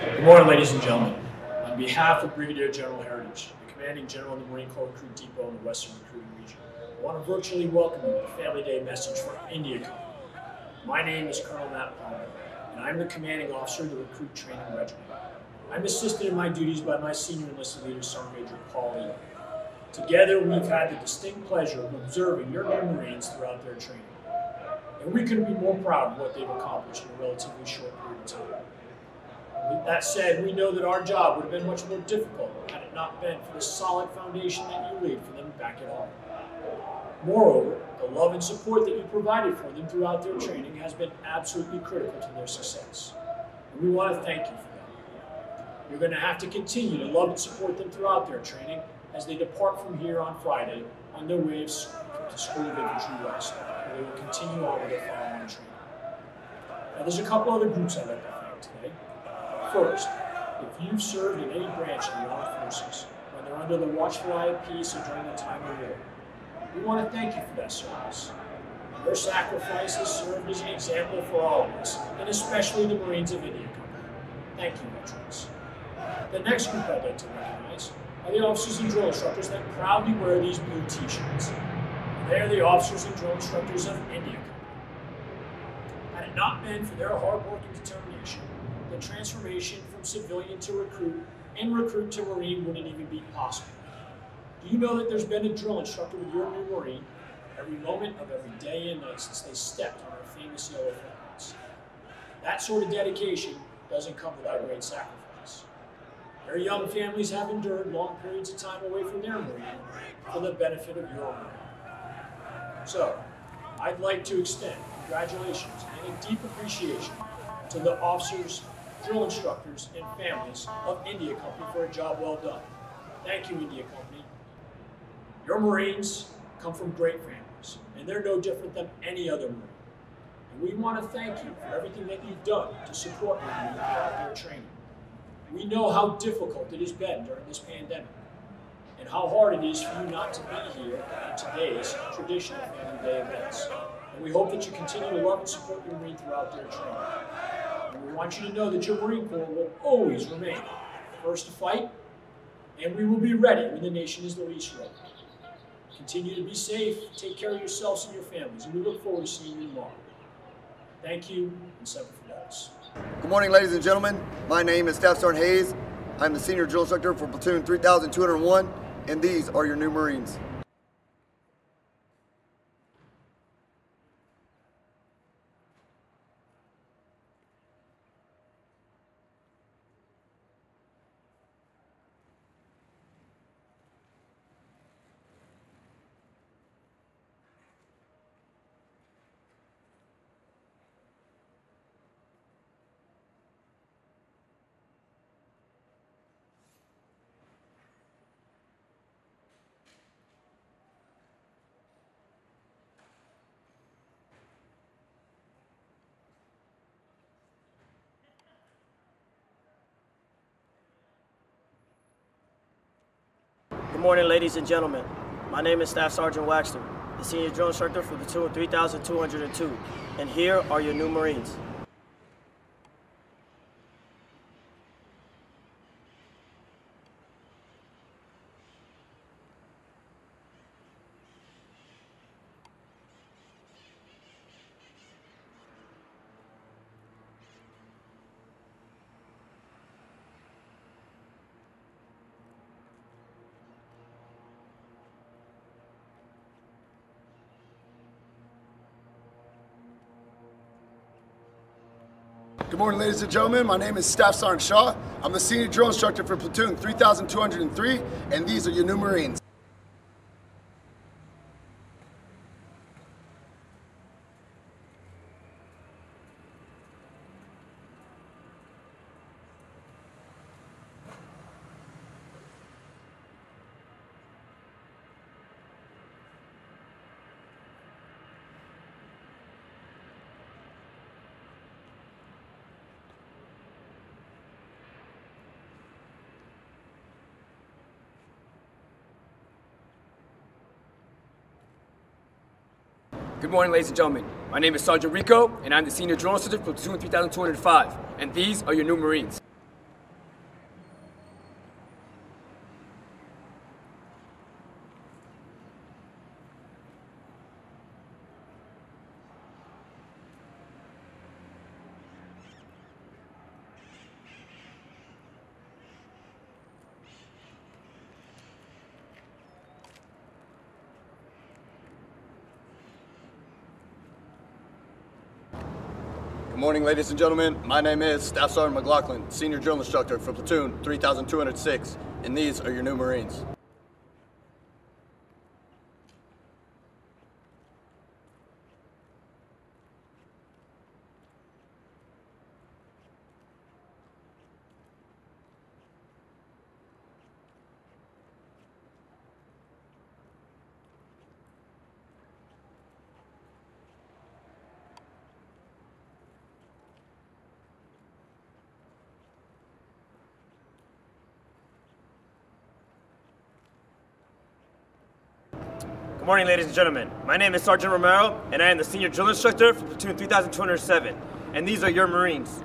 Good morning, ladies and gentlemen. On behalf of Brigadier General Heritage, the commanding general of the Marine Corps Recruit Depot in the Western Recruiting Region, I want to virtually welcome you to the Family Day message from India Company. My name is Colonel Matt Palmer, and I'm the commanding officer of the Recruit Training Regiment. I'm assisted in my duties by my senior enlisted leader, Sergeant Major Paul Lee. Together, we've had the distinct pleasure of observing your new Marines throughout their training. And we couldn't be more proud of what they've accomplished in a relatively short period of time. That said, we know that our job would have been much more difficult had it not been for the solid foundation that you laid for them back at home. Moreover, the love and support that you provided for them throughout their training has been absolutely critical to their success. And we want to thank you for that. You're going to have to continue to love and support them throughout their training as they depart from here on Friday on their way to School of Infantry West, where they will continue on with their follow-on training. Now, there's a couple other groups I'd like to thank today. First, if you've served in any branch of the armed forces, when they're under the watchful eye of peace or during the time of war, we want to thank you for that service. Your sacrifice has served as an example for all of us, and especially the Marines of India Company. Thank you, veterans. The next group I'd like to recognize are the officers and drill instructors that proudly wear these blue t-shirts. They're the officers and drill instructors of India Company. Had it not been for their hard work and determination, the transformation from civilian to recruit and recruit to Marine wouldn't even be possible. Do you know that there's been a drill instructor with your new Marine every moment of every day and night since they stepped on our famous yellow flags? That sort of dedication doesn't come without great sacrifice. Their young families have endured long periods of time away from their Marine for the benefit of your Marine. So, I'd like to extend congratulations and a deep appreciation to the officers, drill instructors, and families of India Company for a job well done. Thank you, India Company. Your Marines come from great families, and they're no different than any other Marine. And we want to thank you for everything that you've done to support your Marine throughout their training. We know how difficult it has been during this pandemic, and how hard it is for you not to be here in today's traditional Family Day events. And we hope that you continue to love and support your Marine throughout their training. Want you to know that your Marine Corps will always remain first to fight, and we will be ready when the nation is the least ready. Continue to be safe, take care of yourselves and your families, and we look forward to seeing you tomorrow. Thank you, and Semper Fidelis. Good morning, ladies and gentlemen. My name is Staff Sergeant Hayes. I'm the senior drill instructor for Platoon 3201, and these are your new Marines. Morning, ladies and gentlemen. My name is Staff Sergeant Waxter, the Senior Drill Instructor for Platoon 3202, and here are your new Marines. Good morning, ladies and gentlemen. My name is Staff Sergeant Shaw. I'm the senior drill instructor for Platoon 3203, and these are your new Marines. Good morning, ladies and gentlemen. My name is Sergeant Rico, and I'm the Senior Drill Instructor for Platoon 3205, and these are your new Marines. Good morning, ladies and gentlemen. My name is Staff Sergeant McLaughlin, Senior Drill Instructor for Platoon 3206, and these are your new Marines. Good morning, ladies and gentlemen. My name is Sergeant Romero, and I am the Senior Drill Instructor for Platoon 3207, and these are your Marines.